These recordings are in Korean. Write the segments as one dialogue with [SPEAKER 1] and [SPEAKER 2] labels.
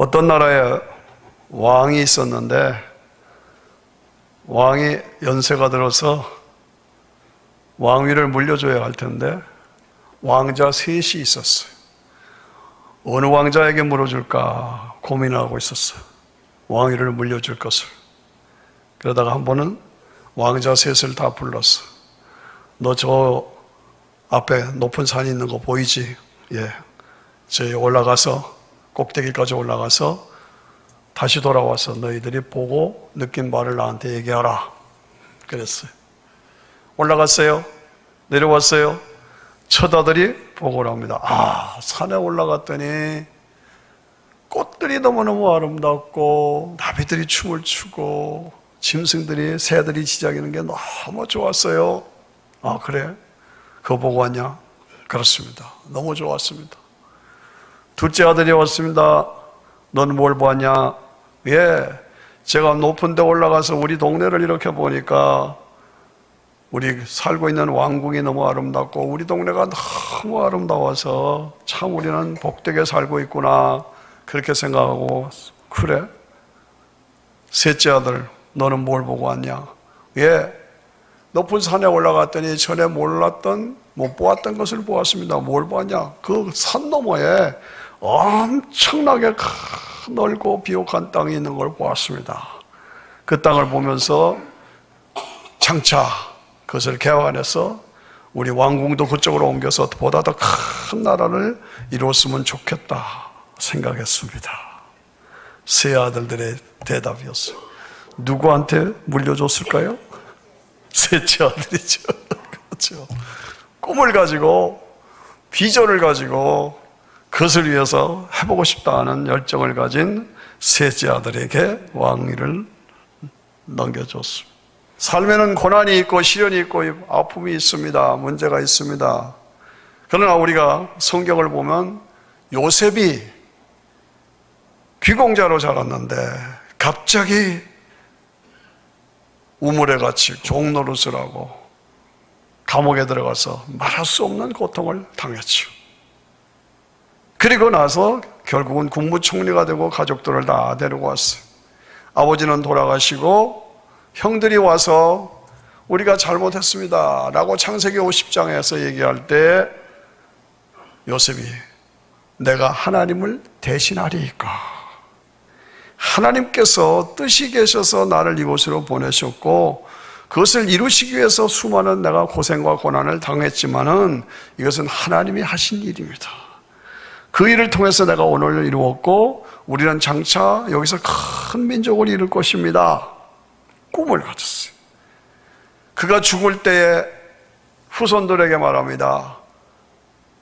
[SPEAKER 1] 어떤 나라에 왕이 있었는데 왕이 연세가 들어서 왕위를 물려줘야 할 텐데 왕자 셋이 있었어요. 어느 왕자에게 물어줄까 고민하고 있었어요. 왕위를 물려줄 것을. 그러다가 한 번은 왕자 셋을 다 불렀어. 너 저 앞에 높은 산이 있는 거 보이지? 예. 저기 올라가서 꼭대기까지 올라가서 다시 돌아와서 너희들이 보고 느낀 말을 나한테 얘기하라. 그랬어요. 올라갔어요. 내려왔어요. 처다들이 보고를 합니다. 아, 산에 올라갔더니 꽃들이 너무너무 아름답고 나비들이 춤을 추고 짐승들이 새들이 지저귀는 게 너무 좋았어요. 아, 그래? 그거 보고 왔냐? 그렇습니다. 너무 좋았습니다. 둘째 아들이 왔습니다. 넌뭘 보았냐? 예, 제가 높은 데 올라가서 우리 동네를 이렇게 보니까 우리 살고 있는 왕궁이 너무 아름답고 우리 동네가 너무 아름다워서 참 우리는 복되게 살고 있구나 그렇게 생각하고 그래? 셋째 아들 너는 뭘 보고 왔냐? 예, 높은 산에 올라갔더니 전에 몰랐던 못 보았던 것을 보았습니다. 뭘 보았냐? 그 산 너머에 엄청나게 넓고 비옥한 땅이 있는 걸 보았습니다. 그 땅을 보면서 장차 그것을 개화해서 우리 왕궁도 그쪽으로 옮겨서 보다 더 큰 나라를 이루었으면 좋겠다 생각했습니다. 세 아들들의 대답이었어요. 누구한테 물려줬을까요? 셋째 아들이죠. 그렇죠. 꿈을 가지고 비전을 가지고 그것을 위해서 해보고 싶다는 열정을 가진 셋째 아들에게 왕위를 넘겨줬습니다. 삶에는 고난이 있고 시련이 있고 아픔이 있습니다. 문제가 있습니다. 그러나 우리가 성경을 보면 요셉이 귀공자로 자랐는데 갑자기 우물에 갇히고 종노릇을 하고 감옥에 들어가서 말할 수 없는 고통을 당했죠. 그리고 나서 결국은 국무총리가 되고 가족들을 다 데리고 왔어요. 아버지는 돌아가시고 형들이 와서 우리가 잘못했습니다. 라고 창세기 50장에서 얘기할 때 요셉이 내가 하나님을 대신하리까. 하나님께서 뜻이 계셔서 나를 이곳으로 보내셨고 그것을 이루시기 위해서 수많은 내가 고생과 고난을 당했지만은 이것은 하나님이 하신 일입니다. 그 일을 통해서 내가 오늘 이루었고 우리는 장차 여기서 큰 민족을 이룰 것입니다. 꿈을 가졌어요. 그가 죽을 때에 후손들에게 말합니다.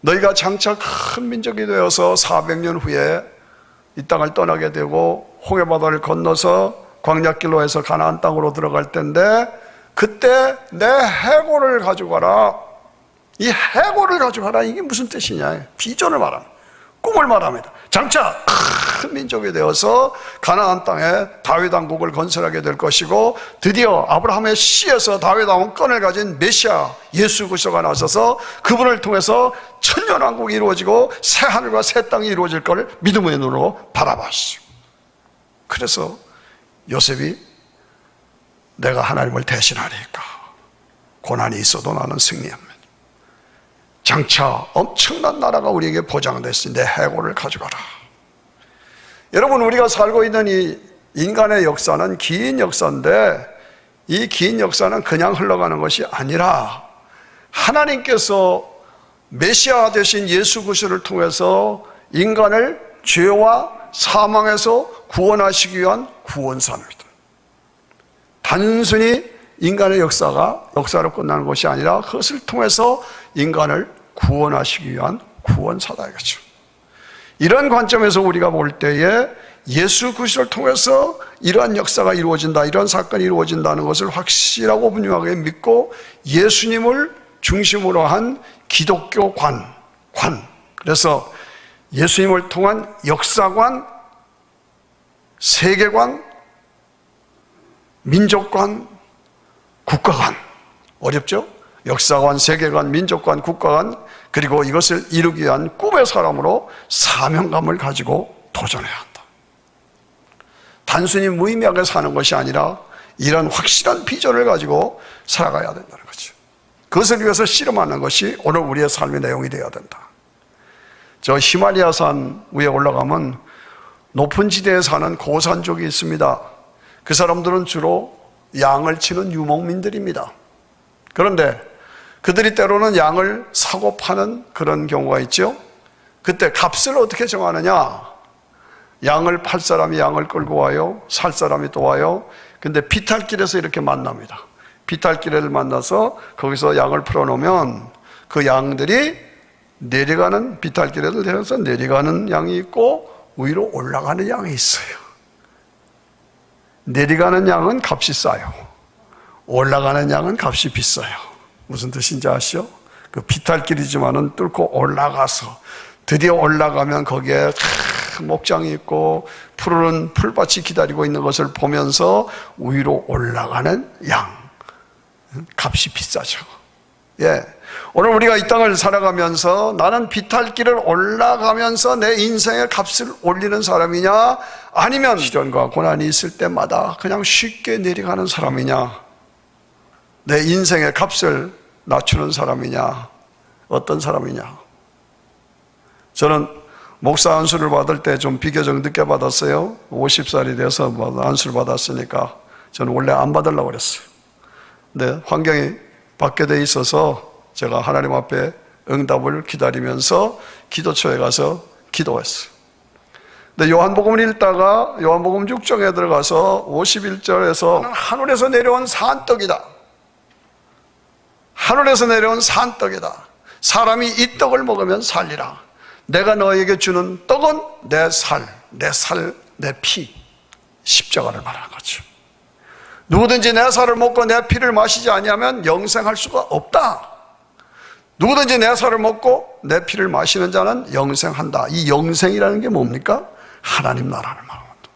[SPEAKER 1] 너희가 장차 큰 민족이 되어서 400년 후에 이 땅을 떠나게 되고 홍해바다를 건너서 광약길로 해서 가나안 땅으로 들어갈 텐데 그때 내 해골을 가져가라. 이 해골을 가져가라. 이게 무슨 뜻이냐? 비전을 말합니다. 꿈을 말합니다. 장차 큰 민족이 되어서 가나안 땅에 다윗 왕국을 건설하게 될 것이고 드디어 아브라함의 씨에서 다윗 왕권을 가진 메시아 예수 그리스도가 나서서 그분을 통해서 천년 왕국이 이루어지고 새 하늘과 새 땅이 이루어질 것을 믿음의 눈으로 바라봤어. 그래서 요셉이 내가 하나님을 대신하니까 고난이 있어도 나는 승리합니다. 장차 엄청난 나라가 우리에게 보장됐으니 내 해고를 가져가라. 여러분 우리가 살고 있는 이 인간의 역사는 긴 역사인데 이 긴 역사는 그냥 흘러가는 것이 아니라 하나님께서 메시아 되신 예수 그리스도를 통해서 인간을 죄와 사망에서 구원하시기 위한 구원사입니다. 단순히 인간의 역사가 역사로 끝나는 것이 아니라 그것을 통해서 인간을 구원하시기 위한 구원사다 이거죠. 이런 관점에서 우리가 볼 때에 예수 그리스도를 통해서 이러한 역사가 이루어진다, 이런 사건이 이루어진다는 것을 확실하고 분명하게 믿고 예수님을 중심으로 한 기독교 관, 관. 그래서 예수님을 통한 역사관, 세계관, 민족관, 국가관. 어렵죠? 역사관, 세계관, 민족관, 국가관, 그리고 이것을 이루기 위한 꿈의 사람으로 사명감을 가지고 도전해야 한다. 단순히 무의미하게 사는 것이 아니라 이런 확실한 비전을 가지고 살아가야 된다는 거죠. 그것을 위해서 씨름하는 것이 오늘 우리의 삶의 내용이 되어야 된다. 저 히말리아 산 위에 올라가면 높은 지대에 사는 고산족이 있습니다. 그 사람들은 주로 양을 치는 유목민들입니다. 그런데 그들이 때로는 양을 사고 파는 그런 경우가 있죠. 그때 값을 어떻게 정하느냐? 양을 팔 사람이 양을 끌고 와요. 살 사람이 또 와요. 근데 비탈길에서 이렇게 만납니다. 비탈길을 만나서 거기서 양을 풀어놓으면 그 양들이 내려가는 비탈길에서 내려서 내려가는 양이 있고 위로 올라가는 양이 있어요. 내려가는 양은 값이 싸요. 올라가는 양은 값이 비싸요. 무슨 뜻인지 아시죠? 그 비탈길이지만은 뚫고 올라가서 드디어 올라가면 거기에 목장이 있고 푸르른 풀밭이 기다리고 있는 것을 보면서 위로 올라가는 양. 값이 비싸죠. 예. 오늘 우리가 이 땅을 살아가면서 나는 비탈길을 올라가면서 내 인생의 값을 올리는 사람이냐? 아니면 시련과 고난이 있을 때마다 그냥 쉽게 내려가는 사람이냐? 내 인생의 값을 낮추는 사람이냐? 어떤 사람이냐? 저는 목사 안수를 받을 때 좀 비교적 늦게 받았어요. 50살이 돼서 뭐 안수를 받았으니까 저는 원래 안 받으려고 그랬어요. 근데 환경이 받게 돼 있어서 제가 하나님 앞에 응답을 기다리면서 기도처에 가서 기도했어요. 근데 요한복음을 읽다가 요한복음 6장에 들어가서 51절에서 하늘에서 내려온 산떡이다. 하늘에서 내려온 산떡이다. 사람이 이 떡을 먹으면 살리라. 내가 너에게 주는 떡은 내 살, 내 살, 내 피. 십자가를 말하는 거죠. 누구든지 내 살을 먹고 내 피를 마시지 아니하면 영생할 수가 없다. 누구든지 내 살을 먹고 내 피를 마시는 자는 영생한다. 이 영생이라는 게 뭡니까? 하나님 나라를 말합니다.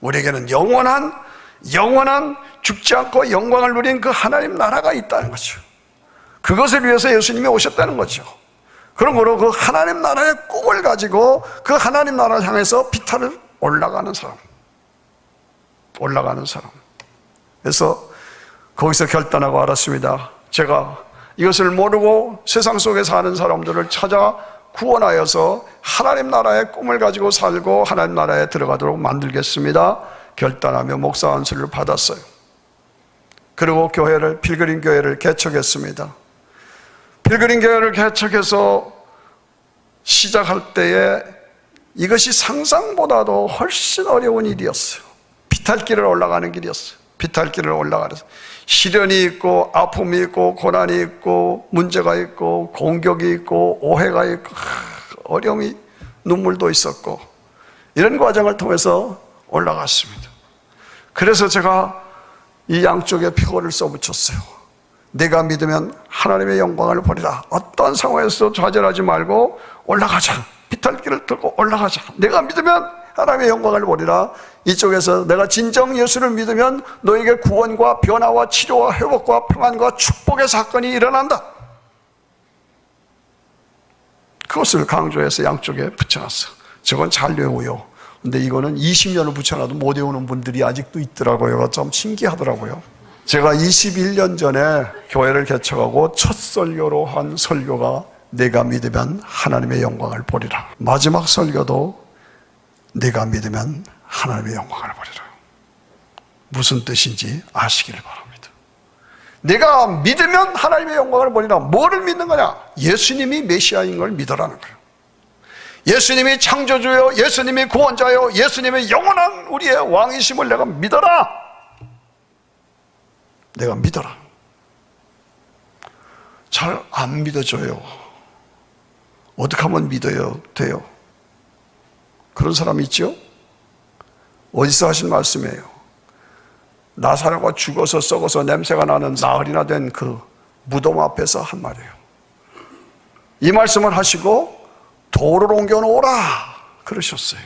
[SPEAKER 1] 우리에게는 영원한 영원한 죽지 않고 영광을 누린 그 하나님 나라가 있다는 거죠. 그것을 위해서 예수님이 오셨다는 거죠. 그러므로 그 하나님 나라의 꿈을 가지고 그 하나님 나라를 향해서 비탈을 올라가는 사람. 올라가는 사람. 그래서 거기서 결단하고 알았습니다. 제가 이것을 모르고 세상 속에 사는 사람들을 찾아 구원하여서 하나님 나라의 꿈을 가지고 살고 하나님 나라에 들어가도록 만들겠습니다. 결단하며 목사 안수를 받았어요. 그리고 교회를 필그린 교회를 개척했습니다. 필그린 교회를 개척해서 시작할 때에 이것이 상상보다도 훨씬 어려운 일이었어요. 비탈길을 올라가는 길이었어요. 비탈길을 올라가는 시련이 있고 아픔이 있고 고난이 있고 문제가 있고 공격이 있고 오해가 있고 어려움이 눈물도 있었고 이런 과정을 통해서 올라갔습니다. 그래서 제가 이 양쪽에 피고를 써붙였어요. 내가 믿으면 하나님의 영광을 보리라. 어떤 상황에서 좌절하지 말고 올라가자. 비탈길을 들고 올라가자. 내가 믿으면 하나님의 영광을 보리라. 이쪽에서 내가 진정 예수를 믿으면 너에게 구원과 변화와 치료와 회복과 평안과 축복의 사건이 일어난다. 그것을 강조해서 양쪽에 붙여놨어. 저건 잘 외워요. 근데 이거는 20년을 붙여놔도 못 외우는 분들이 아직도 있더라고요. 좀 신기하더라고요. 제가 21년 전에 교회를 개척하고 첫 설교로 한 설교가 내가 믿으면 하나님의 영광을 보리라. 마지막 설교도 내가 믿으면 하나님의 영광을 보리라. 무슨 뜻인지 아시기를 바랍니다. 내가 믿으면 하나님의 영광을 보리라. 뭐를 믿는 거냐? 예수님이 메시아인 걸 믿으라는 거예요. 예수님이 창조주요, 예수님이 구원자요, 예수님의 영원한 우리의 왕이심을 내가 믿어라. 내가 믿어라. 잘 안 믿어져요. 어떻게 하면 믿어요? 돼요? 그런 사람 있죠? 어디서 하신 말씀이에요? 나사로가 죽어서 썩어서 냄새가 나는 나흘이나 된 그 무덤 앞에서 한 말이에요. 이 말씀을 하시고 도를 옮겨놓으라 그러셨어요.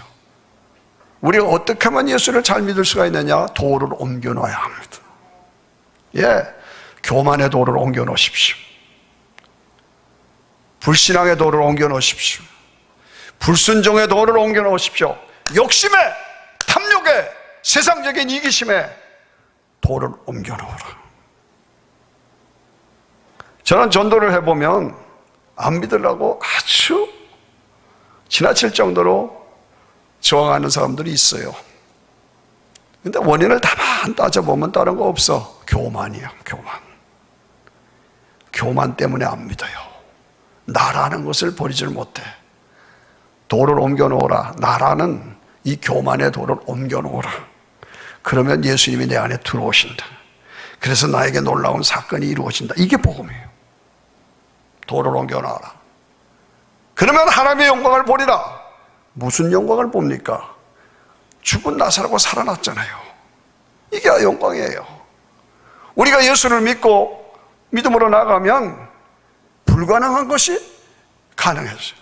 [SPEAKER 1] 우리가 어떻게 하면 예수를 잘 믿을 수가 있느냐? 도를 옮겨놓아야 합니다. 예, 교만의 도를 옮겨 놓으십시오. 불신앙의 도를 옮겨 놓으십시오. 불순종의 도를 옮겨 놓으십시오. 욕심에 탐욕에 세상적인 이기심에 돌을 옮겨 놓으라. 저는 전도를 해보면 안 믿으려고 아주 지나칠 정도로 저항하는 사람들이 있어요. 근데 원인을 다만 따져보면 다른 거 없어. 교만이야, 교만. 교만 때문에 안 믿어요. 나라는 것을 버리질 못해. 돌을 옮겨놓으라. 나라는 이 교만의 돌을 옮겨놓으라. 그러면 예수님이 내 안에 들어오신다. 그래서 나에게 놀라운 사건이 이루어진다. 이게 복음이에요. 돌을 옮겨놔라. 그러면 하나님의 영광을 보리라. 무슨 영광을 봅니까? 죽은 나사라고 살아났잖아요. 이게 영광이에요. 우리가 예수를 믿고 믿음으로 나가면 불가능한 것이 가능해져요.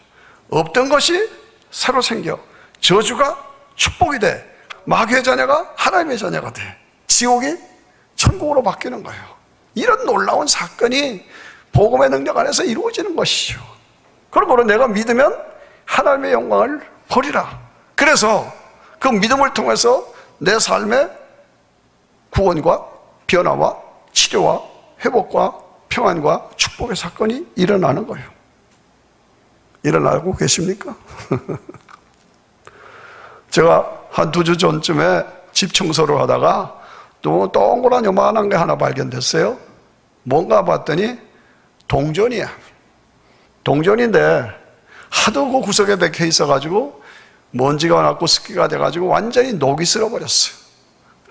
[SPEAKER 1] 없던 것이 새로 생겨. 저주가 축복이 돼. 마귀의 자녀가 하나님의 자녀가 돼. 지옥이 천국으로 바뀌는 거예요. 이런 놀라운 사건이 복음의 능력 안에서 이루어지는 것이죠. 그러므로 내가 믿으면 하나님의 영광을 보리라. 그래서 그 믿음을 통해서 내 삶의 구원과 변화와 치료와 회복과 평안과 축복의 사건이 일어나는 거예요. 일어나고 계십니까? 제가 한 두 주 전쯤에 집 청소를 하다가 또 동그란 요만한 게 하나 발견됐어요. 뭔가 봤더니 동전이야. 동전인데 하도 그 구석에 박혀 있어가지고 먼지가 났고 습기가 돼가지고 완전히 녹이 쓸어버렸어요.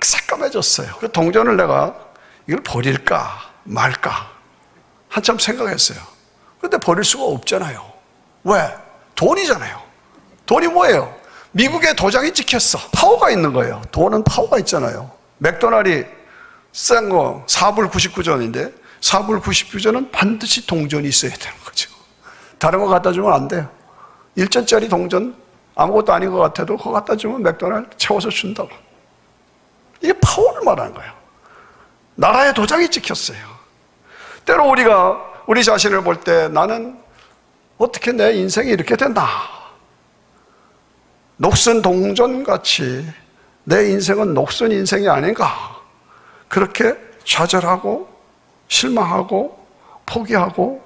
[SPEAKER 1] 새까매졌어요. 그 동전을 내가 이걸 버릴까 말까 한참 생각했어요. 근데 버릴 수가 없잖아요. 왜? 돈이잖아요. 돈이 뭐예요? 미국의 도장이 찍혔어. 파워가 있는 거예요. 돈은 파워가 있잖아요. 맥도날이 싼 거 4불 99전인데 4불 99전은 반드시 동전이 있어야 되는 거죠. 다른 거 갖다 주면 안 돼요. 1전짜리 동전 아무것도 아닌 것 같아도 그거 갖다 주면 맥도날드 채워서 준다고. 이게 파워를 말하는 거예요. 나라의 도장이 찍혔어요. 때로 우리가 우리 자신을 볼 때 나는 어떻게 내 인생이 이렇게 된다. 녹슨 동전같이 내 인생은 녹슨 인생이 아닌가. 그렇게 좌절하고 실망하고 포기하고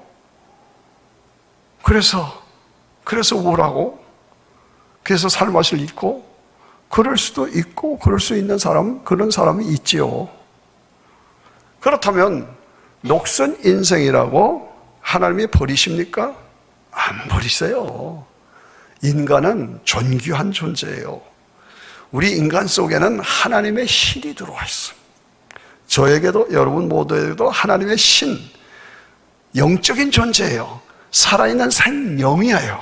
[SPEAKER 1] 그래서 그래서 우울하고 그래서 살맛을 잊고 그럴 수도 있고 그럴 수 있는 사람 그런 사람이 있지요. 그렇다면 녹슨 인생이라고 하나님이 버리십니까? 안 버리세요. 인간은 존귀한 존재예요. 우리 인간 속에는 하나님의 신이 들어와 있어요. 저에게도 여러분 모두에게도 하나님의 신, 영적인 존재예요. 살아있는 생명이에요.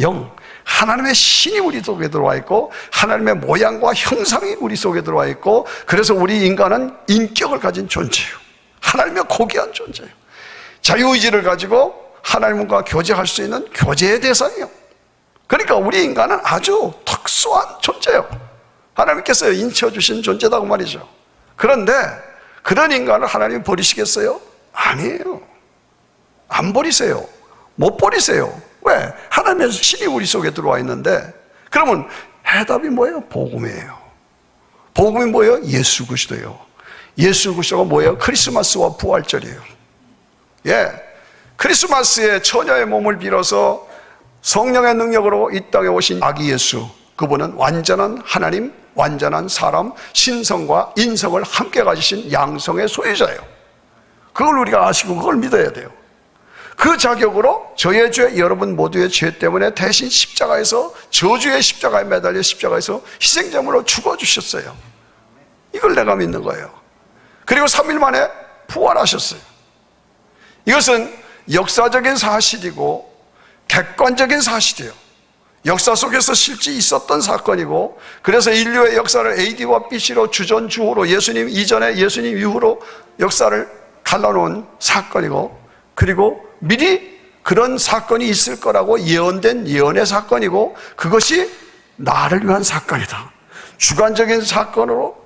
[SPEAKER 1] 영. 하나님의 신이 우리 속에 들어와 있고 하나님의 모양과 형상이 우리 속에 들어와 있고 그래서 우리 인간은 인격을 가진 존재예요. 하나님의 고귀한 존재예요. 자유의지를 가지고 하나님과 교제할 수 있는 교제의 대상이요. 그러니까 우리 인간은 아주 특수한 존재예요. 하나님께서 인쳐주신 존재다고 말이죠. 그런데 그런 인간을 하나님 버리시겠어요? 아니에요. 안 버리세요. 못 버리세요. 왜? 하나님의 신이 우리 속에 들어와 있는데 그러면 해답이 뭐예요? 복음이에요. 복음이 뭐예요? 예수 그리스도예요. 예수 그리스도가 뭐예요? 크리스마스와 부활절이에요. 예. 크리스마스에 처녀의 몸을 빌어서 성령의 능력으로 이 땅에 오신 아기 예수. 그분은 완전한 하나님, 완전한 사람, 신성과 인성을 함께 가지신 양성의 소유자예요. 그걸 우리가 아시고 그걸 믿어야 돼요. 그 자격으로 저의 죄, 여러분 모두의 죄 때문에 대신 십자가에서 저주의 십자가에 매달려 십자가에서 희생제물로 죽어주셨어요. 이걸 내가 믿는 거예요. 그리고 3일 만에 부활하셨어요. 이것은 역사적인 사실이고 객관적인 사실이에요. 역사 속에서 실제 있었던 사건이고 그래서 인류의 역사를 AD와 BC로 주전주후로 예수님 이전에 예수님 이후로 역사를 갈라놓은 사건이고 그리고 미리 그런 사건이 있을 거라고 예언된 예언의 사건이고 그것이 나를 위한 사건이다. 주관적인 사건으로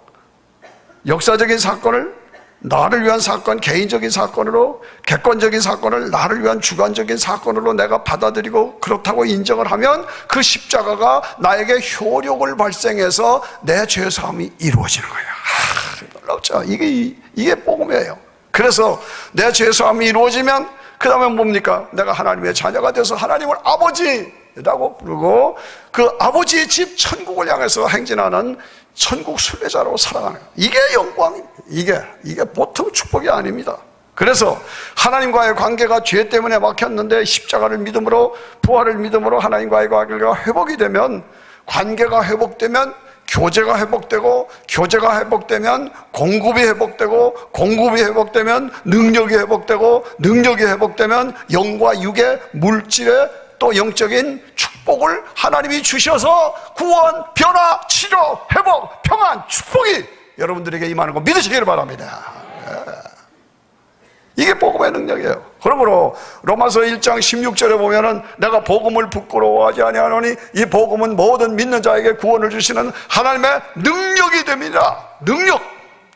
[SPEAKER 1] 역사적인 사건을 나를 위한 사건, 개인적인 사건으로, 객관적인 사건을 나를 위한 주관적인 사건으로 내가 받아들이고 그렇다고 인정을 하면 그 십자가가 나에게 효력을 발생해서 내 죄사함이 이루어지는 거예요. 아, 놀랍죠? 이게, 이게 복음이에요. 그래서 내 죄사함이 이루어지면 그 다음에 뭡니까? 내가 하나님의 자녀가 돼서 하나님을 아버지라고 부르고 그 아버지의 집 천국을 향해서 행진하는 천국 순례자로 살아가는. 이게 영광입니다. 이게 이게 보통 축복이 아닙니다. 그래서 하나님과의 관계가 죄 때문에 막혔는데 십자가를 믿음으로 부활을 믿음으로 하나님과의 관계가 회복이 되면 관계가 회복되면 교제가 회복되고 교제가 회복되면 공급이 회복되고 공급이 회복되면 능력이 회복되고 능력이 회복되면 영과 육의 물질의 또 영적인 축복을 하나님이 주셔서 구원, 변화, 치료, 회복, 평안, 축복이 여러분들에게 임하는 거 믿으시기를 바랍니다. 예. 이게 복음의 능력이에요. 그러므로 로마서 1장 16절에 보면은 내가 복음을 부끄러워하지 아니하노니 이 복음은 모든 믿는 자에게 구원을 주시는 하나님의 능력이 됩니다. 능력.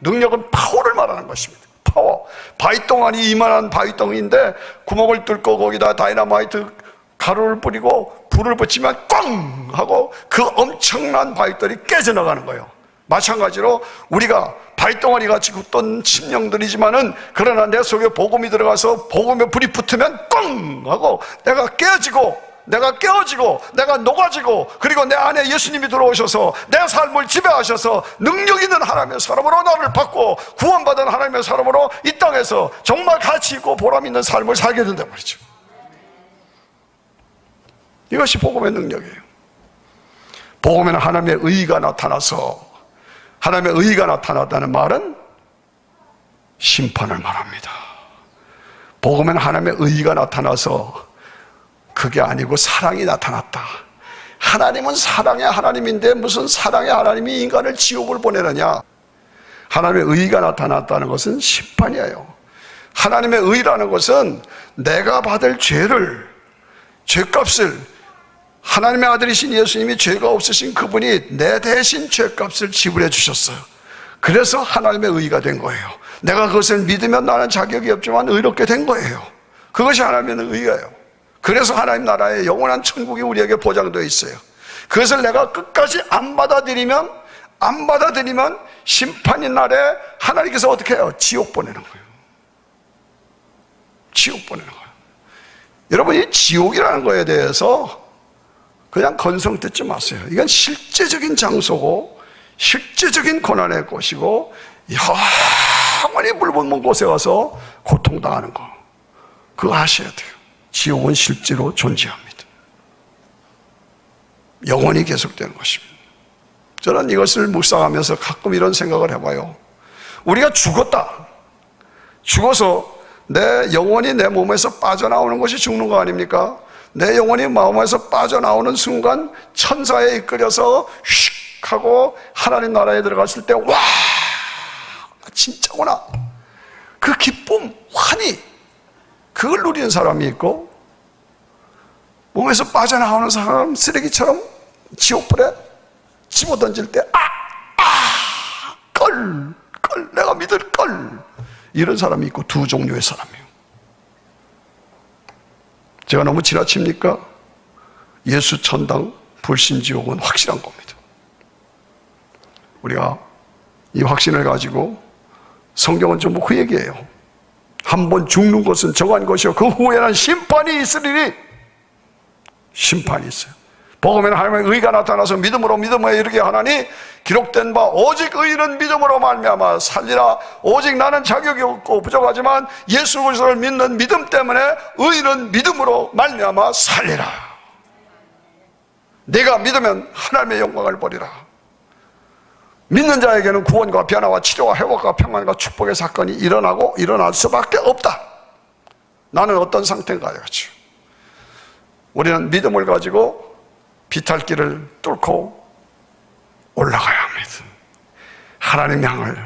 [SPEAKER 1] 능력은 파워를 말하는 것입니다. 파워. 바위덩아니 이만한 바위덩이인데 구멍을 뚫고 거기다 다이너마이트 가루를 뿌리고 불을 붙이면 꽝 하고 그 엄청난 바위들이 깨져나가는 거예요. 마찬가지로 우리가 발동아리 같이 굳던 심령들이지만은 그러나 내 속에 복음이 들어가서 복음에 불이 붙으면 꽝 하고 내가 깨지고 내가 깨어지고 내가 녹아지고 그리고 내 안에 예수님이 들어오셔서 내 삶을 지배하셔서 능력 있는 하나님의 사람으로 나를 받고 구원받은 하나님의 사람으로 이 땅에서 정말 가치 있고 보람 있는 삶을 살게 된단 말이죠. 이것이 복음의 능력이에요. 복음에는 하나님의 의가 나타나서 하나님의 의가 나타났다는 말은 심판을 말합니다. 복음에는 하나님의 의가 나타나서 그게 아니고 사랑이 나타났다. 하나님은 사랑의 하나님인데 무슨 사랑의 하나님이 인간을 지옥을 보내느냐? 하나님의 의가 나타났다는 것은 심판이에요. 하나님의 의라는 것은 내가 받을 죄를, 죄값을 하나님의 아들이신 예수님이 죄가 없으신 그분이 내 대신 죄값을 지불해 주셨어요. 그래서 하나님의 의가 된 거예요. 내가 그것을 믿으면 나는 자격이 없지만 의롭게 된 거예요. 그것이 하나님의 의예요. 그래서 하나님 나라의 영원한 천국이 우리에게 보장되어 있어요. 그것을 내가 끝까지 안 받아들이면 안 받아들이면 심판의 날에 하나님께서 어떻게 해요? 지옥 보내는 거예요. 지옥 보내는 거예요. 여러분 이 지옥이라는 거에 대해서 그냥 건성 듣지 마세요. 이건 실제적인 장소고 실제적인 고난의 곳이고 영원히 물붙는 곳에 와서 고통당하는 거. 그거 아셔야 돼요. 지옥은 실제로 존재합니다. 영원히 계속되는 것입니다. 저는 이것을 묵상하면서 가끔 이런 생각을 해봐요. 우리가 죽었다. 죽어서 내 영혼이 내 몸에서 빠져나오는 것이 죽는 거 아닙니까? 내 영혼이 마음에서 빠져나오는 순간 천사에 이끌려서 휙 하고 하나님 나라에 들어갔을 때 와 진짜구나 그 기쁨 환희 그걸 누리는 사람이 있고 몸에서 빠져나오는 사람 쓰레기처럼 지옥불에 집어던질 때 아! 아! 껄! 껄! 내가 믿을 걸! 이런 사람이 있고 두 종류의 사람이에요 제가 너무 지나칩니까? 예수 천당 불신 지옥은 확실한 겁니다. 우리가 이 확신을 가지고 성경은 전부 그 얘기예요. 한 번 죽는 것은 정한 것이요. 그 후에는 심판이 있으리니 심판이 있어요. 복음에는 하나님의 의가 나타나서 믿음으로 믿음으로 이르게 하나니 기록된 바 오직 의는 믿음으로 말미암아 살리라. 오직 나는 자격이 없고 부족하지만 예수 그리스도를 믿는 믿음 때문에 의는 믿음으로 말미암아 살리라. 내가 믿으면 하나님의 영광을 보리라. 믿는 자에게는 구원과 변화와 치료와 회복과 평안과 축복의 사건이 일어나고 일어날 수밖에 없다. 나는 어떤 상태인가 요 우리는 믿음을 가지고 비탈길을 뚫고 올라가야 합니다. 하나님 향을,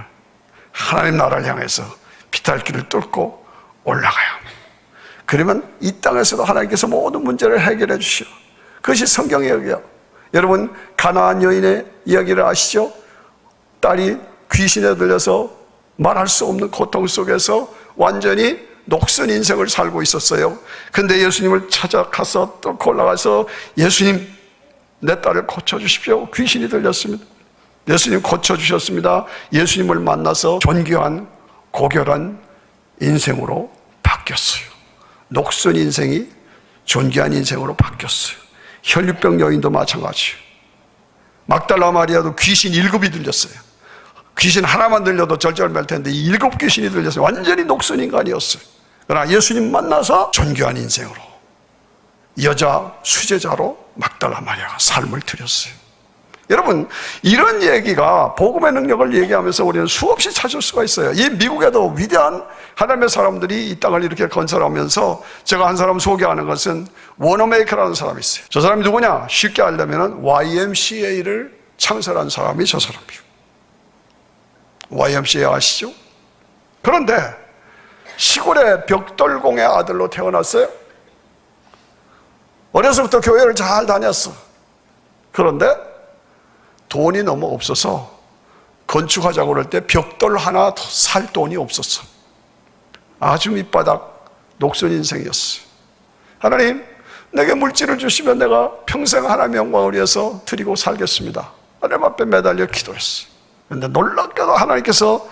[SPEAKER 1] 하나님 나라를 향해서 비탈길을 뚫고 올라가야 합니다. 그러면 이 땅에서도 하나님께서 모든 문제를 해결해 주시오. 그것이 성경의 이야기요 여러분, 가나안 여인의 이야기를 아시죠? 딸이 귀신에 들려서 말할 수 없는 고통 속에서 완전히 녹슨 인생을 살고 있었어요. 근데 예수님을 찾아가서 또 올라가서 예수님 내 딸을 고쳐주십시오. 귀신이 들렸습니다. 예수님 고쳐주셨습니다. 예수님을 만나서 존귀한 고결한 인생으로 바뀌었어요. 녹슨 인생이 존귀한 인생으로 바뀌었어요. 혈류병 여인도 마찬가지예요. 막달라 마리아도 귀신 일곱이 들렸어요. 귀신 하나만 들려도 절절맬 텐데 일곱 귀신이 들렸어요. 완전히 녹슨 인간이었어요. 그러나 예수님 만나서 존귀한 인생으로 여자 수제자로 막달라 마리아가 삶을 들였어요. 여러분 이런 얘기가 복음의 능력을 얘기하면서 우리는 수없이 찾을 수가 있어요. 이 미국에도 위대한 하나님의 사람들이 이 땅을 이렇게 건설하면서 제가 한 사람 소개하는 것은 워너메이커라는 사람이 있어요. 저 사람이 누구냐? 쉽게 알려면 YMCA를 창설한 사람이 저 사람이에요. YMCA 아시죠? 그런데 시골의 벽돌공의 아들로 태어났어요. 어려서부터 교회를 잘 다녔어. 그런데 돈이 너무 없어서 건축하자고 그럴 때 벽돌 하나 살 돈이 없었어. 아주 밑바닥 녹슨 인생이었어. 하나님, 내게 물질을 주시면 내가 평생 하나님의 영광을 위해서 드리고 살겠습니다. 하나님 앞에 매달려 기도했어. 그런데 놀랍게도 하나님께서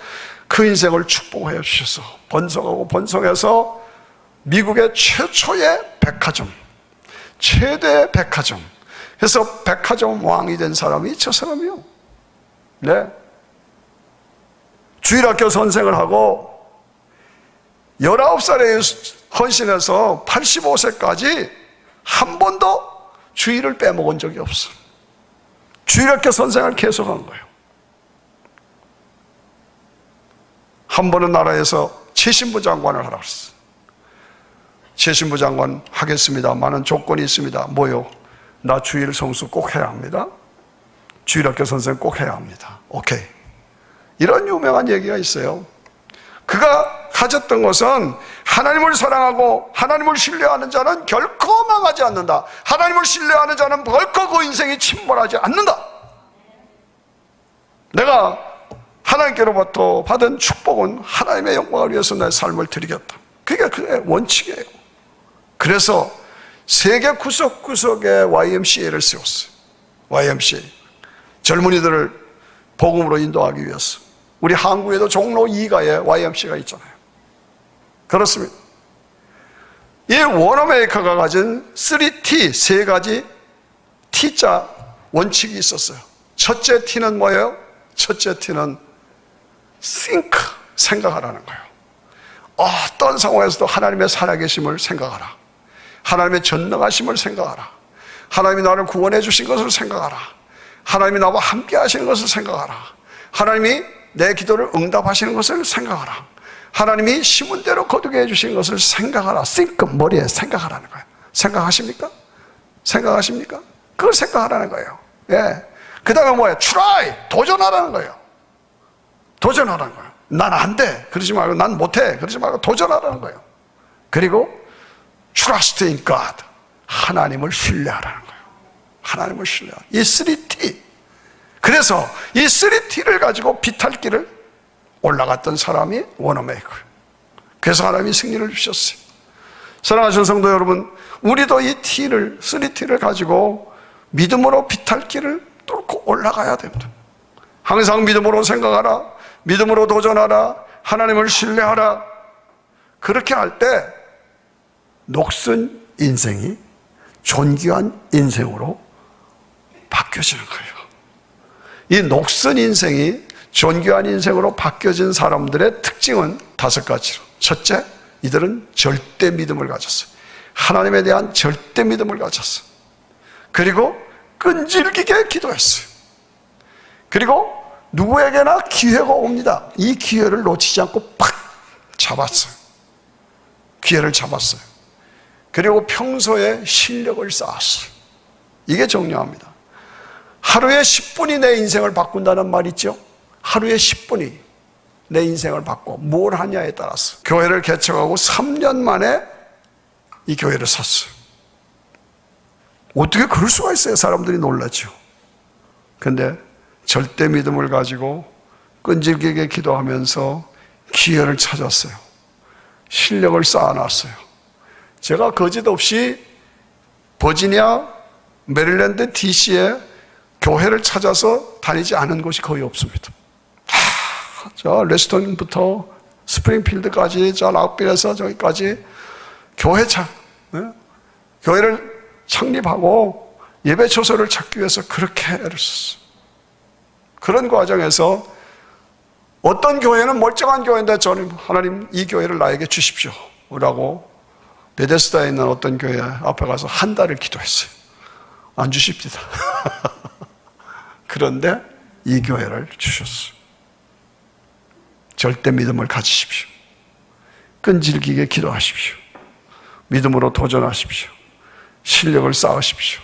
[SPEAKER 1] 그 인생을 축복해 주셔서 번성하고 번성해서 미국의 최초의 백화점, 최대 백화점, 그래서 백화점 왕이 된 사람이 저 사람이요. 네. 주일학교 선생을 하고 19살에 헌신해서 85세까지 한 번도 주일을 빼먹은 적이 없어. 주일학교 선생을 계속한 거예요. 한 번은 나라에서 최신부 장관을 하라 그랬어. 최신부 장관 하겠습니다. 많은 조건이 있습니다. 뭐요? 나 주일 성수 꼭 해야 합니다. 주일 학교 선생 꼭 해야 합니다. 오케이. 이런 유명한 얘기가 있어요. 그가 가졌던 것은 하나님을 사랑하고 하나님을 신뢰하는 자는 결코 망하지 않는다. 하나님을 신뢰하는 자는 결코 그 인생이 침몰하지 않는다. 내가 하나님께로부터 받은 축복은 하나님의 영광을 위해서 내 삶을 드리겠다. 그게 그의 원칙이에요. 그래서 세계 구석구석에 YMCA를 세웠어요. YMCA. 젊은이들을 복음으로 인도하기 위해서. 우리 한국에도 종로 2가에 YMCA가 있잖아요. 그렇습니다. 이 워너메이커가 가진 3T, 세 가지 T자 원칙이 있었어요. 첫째 T는 뭐예요? 첫째 T는 think, 생각하라는 거예요. 어떤 상황에서도 하나님의 살아계심을 생각하라. 하나님의 전능하심을 생각하라. 하나님이 나를 구원해 주신 것을 생각하라. 하나님이 나와 함께 하시는 것을 생각하라. 하나님이 내 기도를 응답하시는 것을 생각하라. 하나님이 심은 대로 거두게 해주신 것을 생각하라. think, 머리에 생각하라는 거예요. 생각하십니까? 생각하십니까? 그걸 생각하라는 거예요. 예. 그 다음에 뭐예요? try, 도전하라는 거예요. 도전하라는 거예요. 난 안 돼. 그러지 말고 난 못해. 그러지 말고 도전하라는 거예요. 그리고 trust in God. 하나님을 신뢰하라는 거예요. 하나님을 신뢰하. 이 3T. 그래서 이 3T를 가지고 비탈길을 올라갔던 사람이 원어메이커예요. 그래서 하나님이 승리를 주셨어요. 사랑하시는 성도 여러분, 우리도 이 T를, 3T를 가지고 믿음으로 비탈길을 뚫고 올라가야 됩니다. 항상 믿음으로 생각하라. 믿음으로 도전하라. 하나님을 신뢰하라. 그렇게 할 때 녹슨 인생이 존귀한 인생으로 바뀌어지는 거예요. 이 녹슨 인생이 존귀한 인생으로 바뀌어진 사람들의 특징은 다섯 가지로. 첫째, 이들은 절대 믿음을 가졌어요. 하나님에 대한 절대 믿음을 가졌어요. 그리고 끈질기게 기도했어요. 그리고 누구에게나 기회가 옵니다. 이 기회를 놓치지 않고 팍 잡았어요. 기회를 잡았어요. 그리고 평소에 실력을 쌓았어요. 이게 중요합니다. 하루에 10분이 내 인생을 바꾼다는 말 있죠? 하루에 10분이 내 인생을 바꿔. 뭘 하냐에 따라서. 교회를 개척하고 3년 만에 이 교회를 샀어요. 어떻게 그럴 수가 있어요? 사람들이 놀랐죠. 근데 절대 믿음을 가지고 끈질기게 기도하면서 기회를 찾았어요. 실력을 쌓아놨어요. 제가 거짓 없이 버지니아, 메릴랜드, DC에 교회를 찾아서 다니지 않은 곳이 거의 없습니다. 하, 저 레스턴부터 스프링필드까지, 저 라우빌에서 저기까지 교회 차, 네? 교회를 창립하고 예배 초소를 찾기 위해서 그렇게 애를 썼어요. 그런 과정에서 어떤 교회는 멀쩡한 교회인데 저는 하나님 이 교회를 나에게 주십시오. 라고 베데스다에 있는 어떤 교회 앞에 가서 한 달을 기도했어요. 안 주십니다. 그런데 이 교회를 주셨어요. 절대 믿음을 가지십시오. 끈질기게 기도하십시오. 믿음으로 도전하십시오. 실력을 쌓으십시오.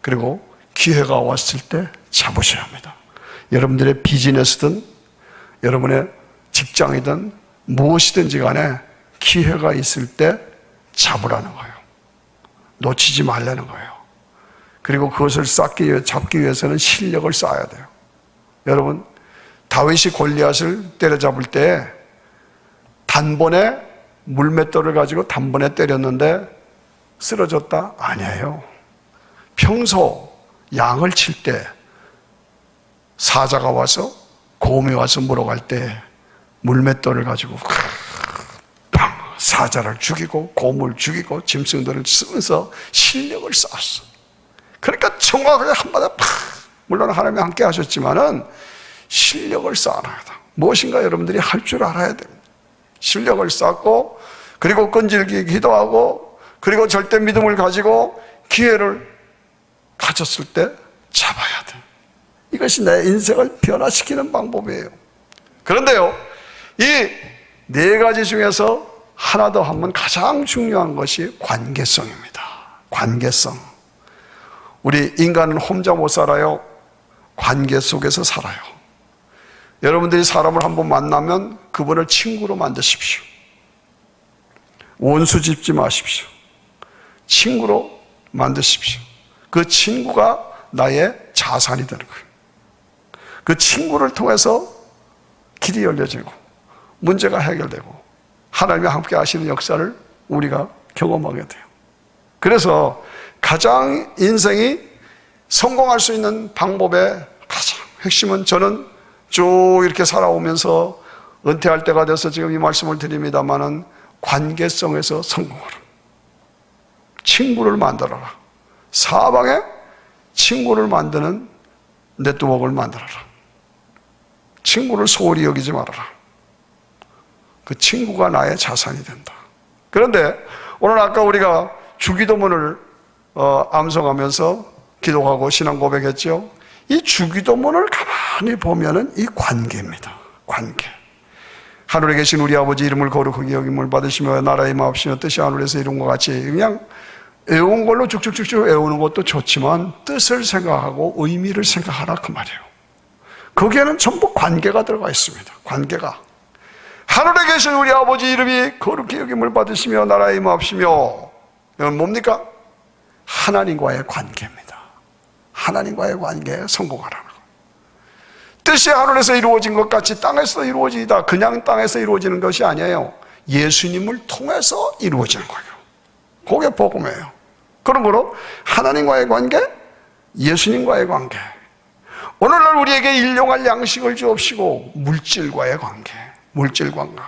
[SPEAKER 1] 그리고 기회가 왔을 때 잡으셔야 합니다. 여러분들의 비즈니스든 여러분의 직장이든 무엇이든지 간에 기회가 있을 때 잡으라는 거예요. 놓치지 말라는 거예요. 그리고 그것을 쌓기 위해, 잡기 위해서는 실력을 쌓아야 돼요. 여러분, 다윗이 골리앗을 때려잡을 때 단번에 물맷돌을 가지고 단번에 때렸는데 쓰러졌다? 아니에요. 평소 양을 칠 때 사자가 와서 곰이 와서 물어갈 때 물맷돌을 가지고 빵 사자를 죽이고 곰을 죽이고 짐승들을 쓰면서 실력을 쌓았어. 그러니까 정확하게 한마디 팍 물론 하나님이 함께 하셨지만은 실력을 돼. 무엇인가 여러분들이 할 줄 알아야 됩니다. 실력을 쌓고 그리고 끈질기 기도하고 그리고 절대 믿음을 가지고 기회를 가졌을 때 잡아야 돼. 이것이 내 인생을 변화시키는 방법이에요. 그런데요, 이 네 가지 중에서 하나 더 하면 가장 중요한 것이 관계성입니다. 관계성. 우리 인간은 혼자 못 살아요. 관계 속에서 살아요. 여러분들이 사람을 한번 만나면 그분을 친구로 만드십시오. 원수 짓지 마십시오. 친구로 만드십시오. 그 친구가 나의 자산이 되는 거예요. 그 친구를 통해서 길이 열려지고 문제가 해결되고 하나님이 함께 하시는 역사를 우리가 경험하게 돼요. 그래서 가장 인생이 성공할 수 있는 방법의 가장 핵심은 저는 쭉 이렇게 살아오면서 은퇴할 때가 돼서 지금 이 말씀을 드립니다만은 관계성에서 성공하라. 친구를 만들어라. 사방에 친구를 만드는 네트워크를 만들어라. 친구를 소홀히 여기지 말아라. 그 친구가 나의 자산이 된다. 그런데 오늘 아까 우리가 주기도문을 어, 암송하면서 기도하고 신앙 고백했죠. 이 주기도문을 가만히 보면은 이 관계입니다. 관계. 하늘에 계신 우리 아버지 이름을 거룩하게 여김을 받으시며 나라의 마옵시며 뜻이 하늘에서 이룬 것 같이 그냥 외운 걸로 쭉쭉쭉쭉 외우는 것도 좋지만 뜻을 생각하고 의미를 생각하라 그 말이에요. 거기에는 전부 관계가 들어가 있습니다. 관계가. 하늘에 계신 우리 아버지 이름이 거룩히 여김을 받으시며 나라의 임하시며 이건 뭡니까? 하나님과의 관계입니다. 하나님과의 관계에 성공하라는 거. 뜻이 하늘에서 이루어진 것 같이 땅에서 이루어지다. 그냥 땅에서 이루어지는 것이 아니에요. 예수님을 통해서 이루어지는 거예요. 그게 복음이에요. 그러므로 하나님과의 관계, 예수님과의 관계. 오늘날 우리에게 일용할 양식을 주옵시고 물질과의 관계, 물질 관계.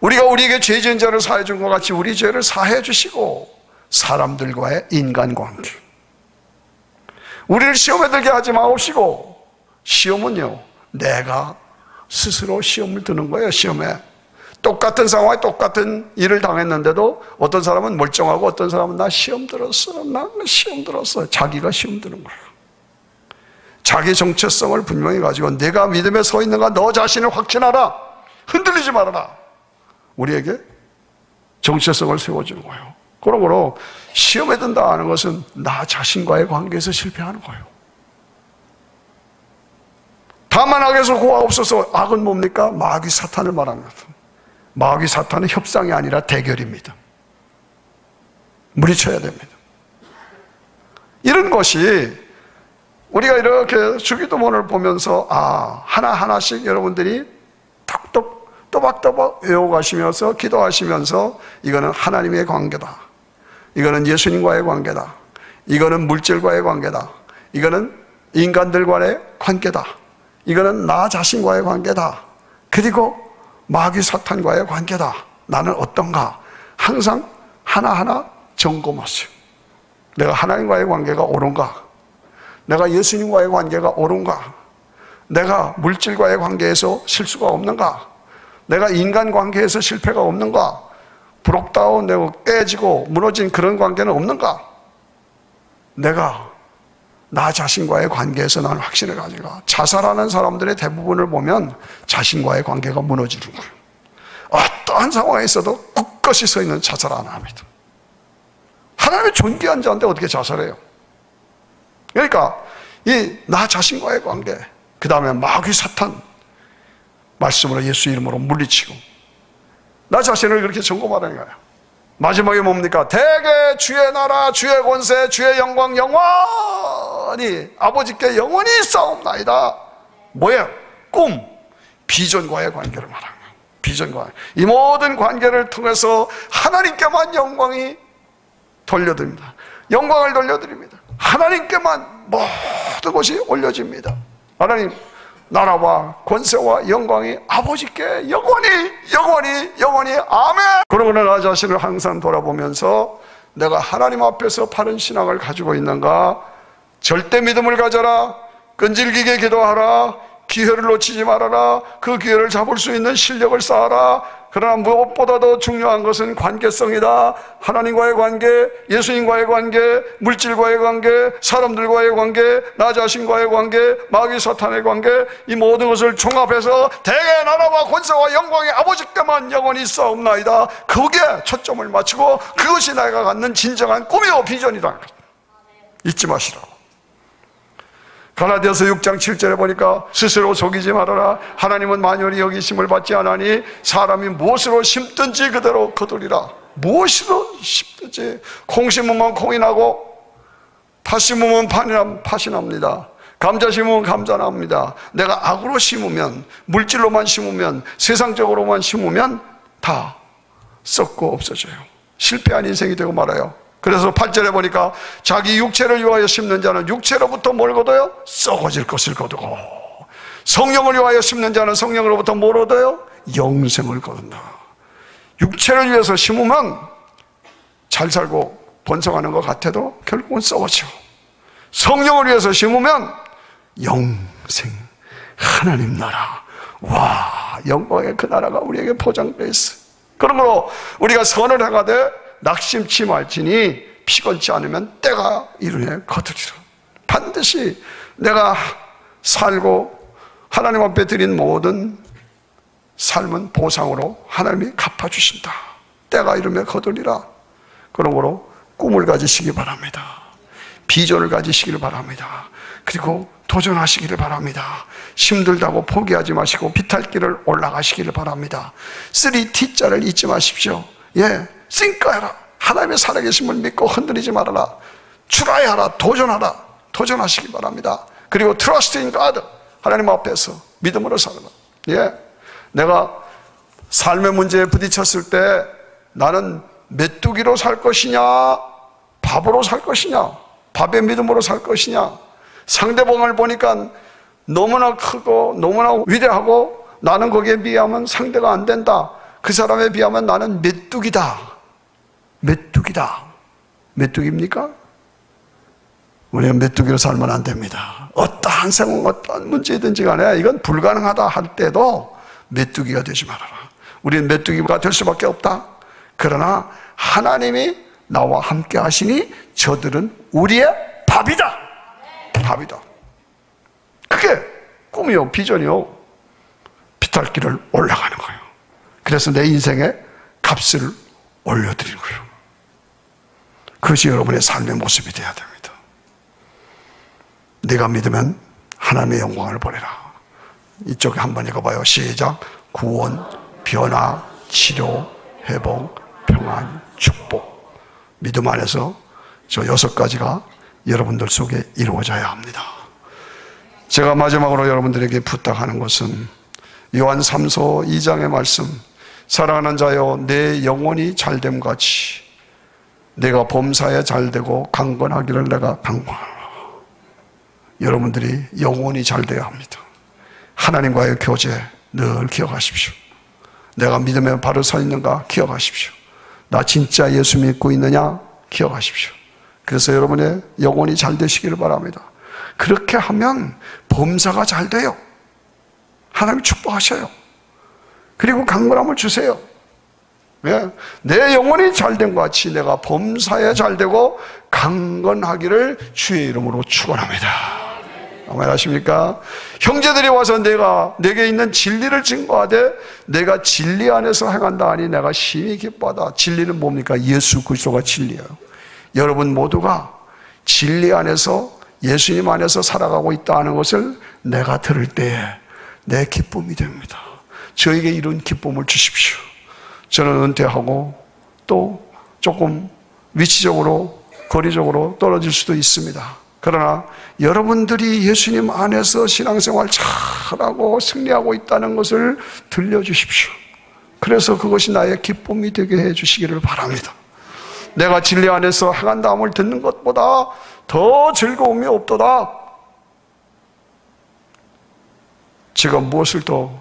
[SPEAKER 1] 우리가 우리에게 죄 지은 자를 사해 준 것 같이 우리 죄를 사해 주시고 사람들과의 인간 관계. 우리를 시험에 들게 하지 마옵시고 시험은요 내가 스스로 시험을 드는 거예요 시험에 똑같은 상황에 똑같은 일을 당했는데도 어떤 사람은 멀쩡하고 어떤 사람은 나 시험 들었어 나 시험 들었어 자기가 시험 드는 거예요 자기 정체성을 분명히 가지고 내가 믿음에 서 있는가 너 자신을 확신하라 흔들리지 말아라 우리에게 정체성을 세워주는 거예요 그러므로 시험에 든다 하는 것은 나 자신과의 관계에서 실패하는 거예요. 다만 악에서 고하옵소서 악은 뭡니까? 마귀 사탄을 말합니다. 마귀 사탄은 협상이 아니라 대결입니다. 물리쳐야 됩니다. 이런 것이 우리가 이렇게 주기도문을 보면서 아 하나하나씩 여러분들이 또박또박 외워가시면서 기도하시면서 이거는 하나님의 관계다. 이거는 예수님과의 관계다. 이거는 물질과의 관계다. 이거는 인간들과의 관계다. 이거는 나 자신과의 관계다. 그리고 마귀 사탄과의 관계다. 나는 어떤가? 항상 하나하나 점검하세요. 내가 하나님과의 관계가 옳은가? 내가 예수님과의 관계가 옳은가? 내가 물질과의 관계에서 실수가 없는가? 내가 인간 관계에서 실패가 없는가? 브록다운 되고 깨지고 무너진 그런 관계는 없는가? 내가 나 자신과의 관계에서 나는 확신을 가지고 자살하는 사람들의 대부분을 보면 자신과의 관계가 무너지는 거예요. 어떠한 상황에 있어도 굳것이 서 있는 자살 안 합니다. 하나님의 존귀한 자인데 어떻게 자살해요? 그러니까 이 나 자신과의 관계, 그 다음에 마귀 사탄 말씀으로 예수 이름으로 물리치고 나 자신을 그렇게 점검하라는 거예요. 마지막에 뭡니까? 대개 주의 나라, 주의 권세, 주의 영광 영원히 아버지께 영원히 싸움나이다. 뭐예요? 꿈, 비전과의 관계를 말하는 거예요. 비전과 이 모든 관계를 통해서 하나님께만 영광이 돌려드립니다. 영광을 돌려드립니다. 하나님께만 모든 것이 올려집니다. 하나님 나라와 권세와 영광이 아버지께 영원히 영원히 영원히 아멘. 그러므로 나 자신을 항상 돌아보면서 내가 하나님 앞에서 바른 신앙을 가지고 있는가? 절대 믿음을 가져라. 끈질기게 기도하라 기회를 놓치지 말아라 그 기회를 잡을 수 있는 실력을 쌓아라 그러나 무엇보다도 중요한 것은 관계성이다. 하나님과의 관계, 예수님과의 관계, 물질과의 관계, 사람들과의 관계, 나 자신과의 관계, 마귀 사탄의 관계, 이 모든 것을 종합해서 대개 나라와 권세와 영광의 아버지께만 영원히 싸움나이다. 거기에 초점을 맞추고 그것이 내가 갖는 진정한 꿈이요 비전이다. 잊지 마시라고. 가나디아서 6장 7절에 보니까 스스로 속이지 말아라. 하나님은 만연히 여기심을 받지 않으니 사람이 무엇으로 심든지 그대로 거두리라. 무엇으로 심든지. 콩 심으면 콩이 나고 팥 심으면 팥이 납니다. 감자 심으면 감자 납니다. 내가 악으로 심으면 물질로만 심으면 세상적으로만 심으면 다 썩고 없어져요. 실패한 인생이 되고 말아요 그래서 8절에 보니까 자기 육체를 위하여 심는 자는 육체로부터 뭘 거둬요? 썩어질 것을 거두고 성령을 위하여 심는 자는 성령으로부터 뭘 얻어요? 영생을 거둔다 육체를 위해서 심으면 잘 살고 번성하는 것 같아도 결국은 썩어져 성령을 위해서 심으면 영생 하나님 나라 와 영광의 그 나라가 우리에게 포장되어 있어 그러므로 우리가 선을 행하되 낙심치 말지니 피곤치 않으면 때가 이르네. 거두리라. 반드시 내가 살고 하나님 앞에 드린 모든 삶은 보상으로 하나님이 갚아주신다. 때가 이르면 거두리라. 그러므로 꿈을 가지시기 바랍니다. 비전을 가지시기를 바랍니다. 그리고 도전하시기를 바랍니다. 힘들다고 포기하지 마시고 비탈길을 올라가시기를 바랍니다. 3T자를 잊지 마십시오. 예, 싱크해라. 하나님의 살아계심을 믿고 흔들리지 말아라. 추라이하라. 도전하라. 도전하시기 바랍니다. 그리고 Trust in God. 하나님 앞에서 믿음으로 살아라. 예. 내가 삶의 문제에 부딪혔을 때 나는 메뚜기로 살 것이냐, 밥으로 살 것이냐, 밥의 믿음으로 살 것이냐. 상대방을 보니까 너무나 크고 너무나 위대하고 나는 거기에 비하면 상대가 안 된다. 그 사람에 비하면 나는 메뚜기다. 메뚜기다. 메뚜기입니까? 우리는 메뚜기로 살면 안 됩니다. 어떠한 상황, 어떠한 문제든지 간에 이건 불가능하다 할 때도 메뚜기가 되지 말아라. 우리는 메뚜기가 될 수밖에 없다. 그러나 하나님이 나와 함께 하시니 저들은 우리의 밥이다. 밥이다. 그게 꿈이요, 비전이요. 비탈길을 올라가는 거예요. 그래서 내 인생에 값을 올려드리는 거예요. 그것이 여러분의 삶의 모습이 되어야 됩니다. 내가 믿으면 하나님의 영광을 보내라. 이쪽에 한번 읽어봐요. 시작. 구원, 변화, 치료, 회복, 평안, 축복. 믿음 안에서 저 여섯 가지가 여러분들 속에 이루어져야 합니다. 제가 마지막으로 여러분들에게 부탁하는 것은 요한 3서 2장의 말씀 사랑하는 자여 내 영혼이 잘됨 같이 내가 범사에 잘 되고 강건하기를 내가 강건하노라. 여러분들이 영혼이 잘 되어야 합니다. 하나님과의 교제 늘 기억하십시오. 내가 믿음에 바로 서 있는가 기억하십시오. 나 진짜 예수 믿고 있느냐 기억하십시오. 그래서 여러분의 영혼이 잘 되시기를 바랍니다. 그렇게 하면 범사가 잘 돼요. 하나님 축복하셔요. 그리고 강건함을 주세요. 예? 내 영혼이 잘된 것 같이 내가 범사에 잘되고 강건하기를 주의 이름으로 축원합니다. 아멘 하십니까? 형제들이 와서 내가 내게 있는 진리를 증거하되 내가 진리 안에서 행한다 하니 내가 심히 기뻐하다. 진리는 뭡니까? 예수 그리스도가 진리예요. 여러분 모두가 진리 안에서 예수님 안에서 살아가고 있다는 것을 내가 들을 때에 내 기쁨이 됩니다. 저에게 이런 기쁨을 주십시오. 저는 은퇴하고 또 조금 위치적으로 거리적으로 떨어질 수도 있습니다. 그러나 여러분들이 예수님 안에서 신앙생활 잘하고 승리하고 있다는 것을 들려주십시오. 그래서 그것이 나의 기쁨이 되게 해 주시기를 바랍니다. 내가 진리 안에서 행한다함을 듣는 것보다 더 즐거움이 없도다. 제가 무엇을 더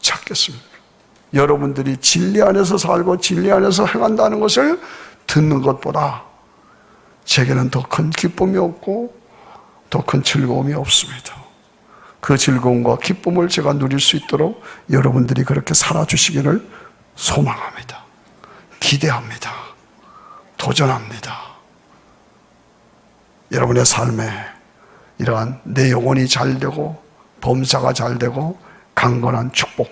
[SPEAKER 1] 찾겠습니까? 여러분들이 진리 안에서 살고 진리 안에서 행한다는 것을 듣는 것보다 제게는 더 큰 기쁨이 없고 더 큰 즐거움이 없습니다. 그 즐거움과 기쁨을 제가 누릴 수 있도록 여러분들이 그렇게 살아주시기를 소망합니다. 기대합니다. 도전합니다. 여러분의 삶에 이러한 내 영혼이 잘 되고 범사가 잘 되고 강건한 축복,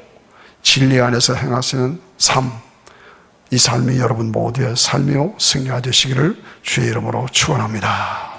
[SPEAKER 1] 진리 안에서 행하시는 삶, 이 삶이 여러분 모두의 삶이요 승리가 되시기를 주의 이름으로 축원합니다.